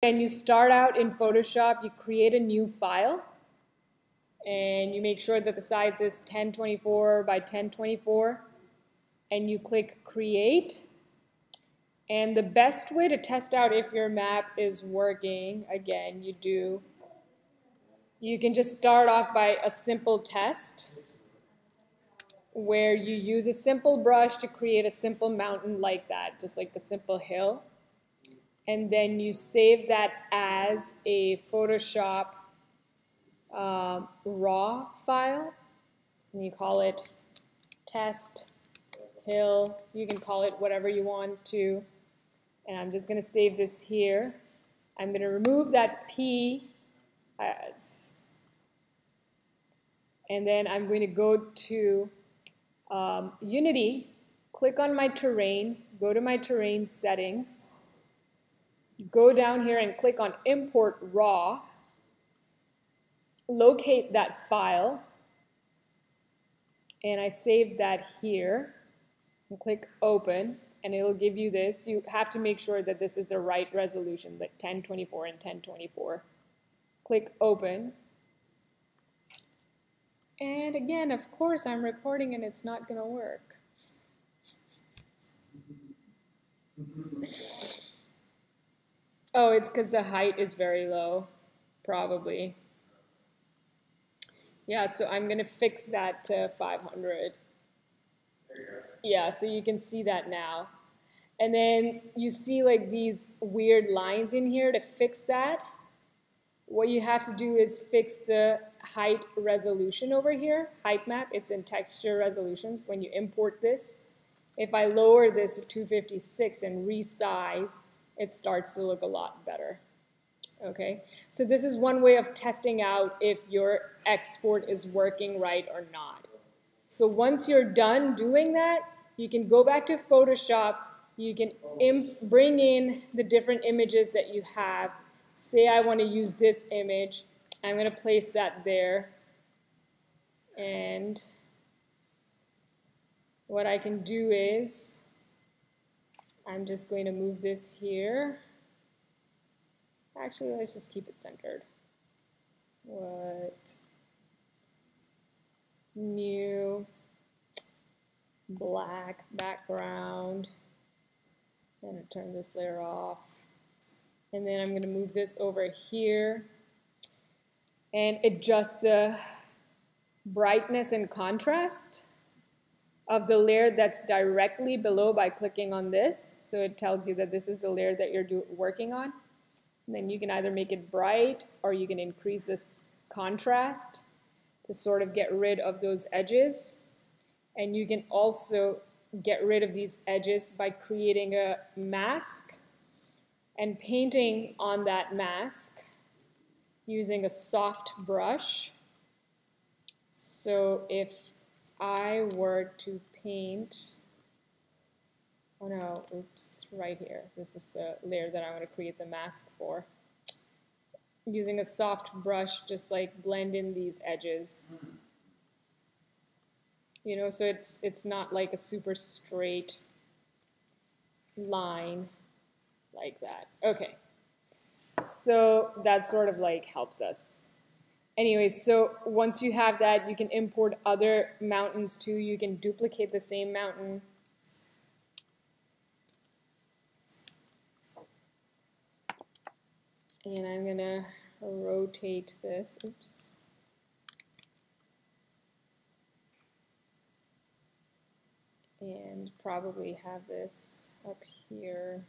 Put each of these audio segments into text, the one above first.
And you start out in Photoshop, you create a new file, and you make sure that the size is 1024 by 1024, and you click Create. And the best way to test out if your map is working, again, you do, you can just start off by a simple test where you use a simple brush to create a simple mountain like that, just like the simple hill. And then you save that as a Photoshop uh, raw file. And you call it test hill. You can call it whatever you want to. And I'm just going to save this here. I'm going to remove that P. Uh, and then I'm going to go to um, Unity, click on my terrain, go to my terrain settings, go down here and click on import raw, locate that file, and I saved that here, and click open, and it'll give you this. You have to make sure that this is the right resolution, like 1024 and 1024. Click open, and again, of course, I'm recording and it's not going to work. oh, it's because the height is very low, probably. Yeah, so I'm going to fix that to 500. Yeah, so you can see that now. And then you see like these weird lines in here to fix that what you have to do is fix the height resolution over here, height map, it's in texture resolutions. When you import this, if I lower this to 256 and resize, it starts to look a lot better. Okay, so this is one way of testing out if your export is working right or not. So once you're done doing that, you can go back to Photoshop, you can bring in the different images that you have, say I want to use this image, I'm going to place that there. And what I can do is, I'm just going to move this here. Actually, let's just keep it centered. What? New black background. And turn this layer off. And then I'm going to move this over here and adjust the brightness and contrast of the layer that's directly below by clicking on this. So it tells you that this is the layer that you're working on. And then you can either make it bright or you can increase this contrast to sort of get rid of those edges. And you can also get rid of these edges by creating a mask and painting on that mask using a soft brush. So if I were to paint, oh no, oops, right here. This is the layer that I want to create the mask for. Using a soft brush, just like blend in these edges. You know, so it's, it's not like a super straight line like that. Okay, so that sort of like helps us. Anyways, so once you have that, you can import other mountains too. You can duplicate the same mountain. And I'm gonna rotate this, oops. And probably have this up here.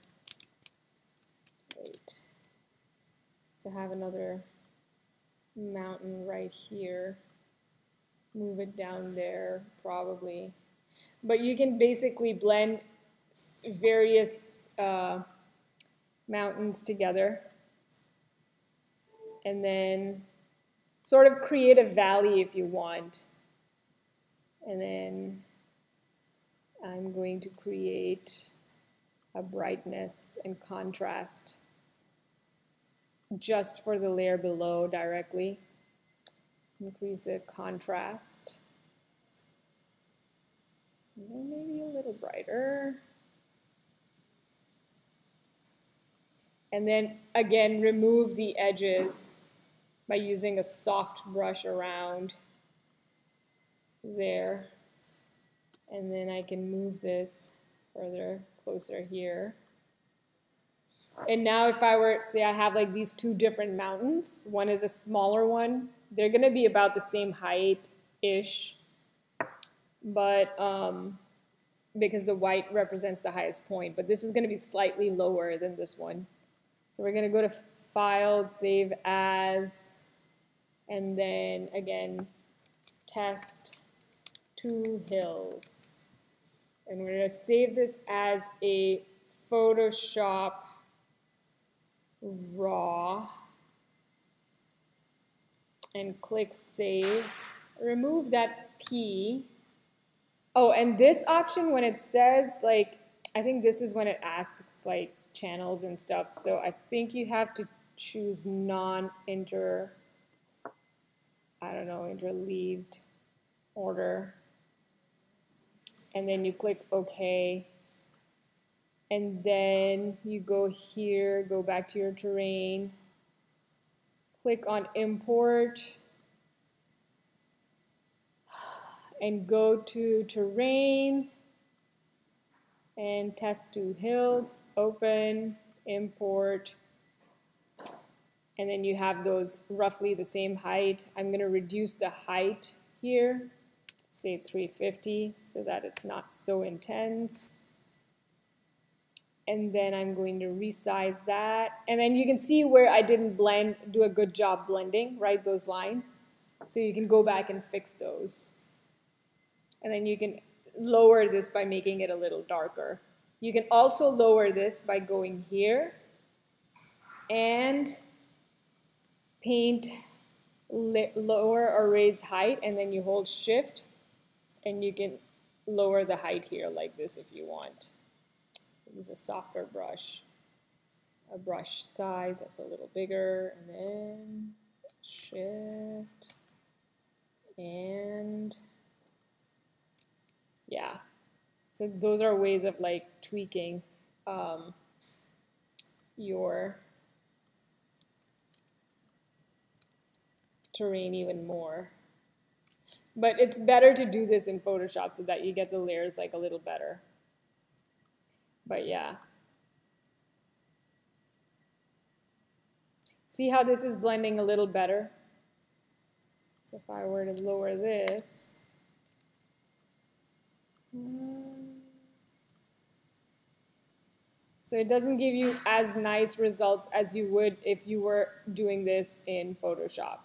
Wait. So have another mountain right here. Move it down there, probably. But you can basically blend various uh, mountains together and then sort of create a valley if you want. And then I'm going to create a brightness and contrast just for the layer below directly. Increase the contrast. Maybe a little brighter. And then again, remove the edges by using a soft brush around there. And then I can move this further closer here. And now if I were, say I have like these two different mountains, one is a smaller one, they're gonna be about the same height-ish, but um, because the white represents the highest point, but this is gonna be slightly lower than this one. So we're gonna go to File, Save As, and then again, Test Two Hills. And we're gonna save this as a Photoshop raw and click save. Remove that P. Oh, and this option when it says like, I think this is when it asks like channels and stuff. So I think you have to choose non-inter, I don't know, interleaved order. And then you click OK and then you go here, go back to your terrain, click on import, and go to terrain, and test two hills, open, import, and then you have those roughly the same height. I'm going to reduce the height here, say 350, so that it's not so intense and then I'm going to resize that. And then you can see where I didn't blend, do a good job blending, right, those lines. So you can go back and fix those. And then you can lower this by making it a little darker. You can also lower this by going here and paint lower or raise height and then you hold shift and you can lower the height here like this if you want use a softer brush, a brush size that's a little bigger, and then shift, and yeah. So those are ways of like tweaking um, your terrain even more. But it's better to do this in Photoshop so that you get the layers like a little better. But yeah. See how this is blending a little better? So if I were to lower this, um, so it doesn't give you as nice results as you would if you were doing this in Photoshop.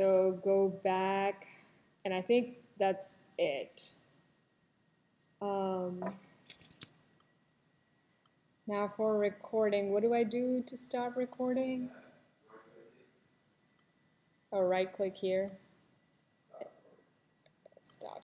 So go back, and I think that's it. Um, now for recording, what do I do to stop recording? Oh, right click here. Stop.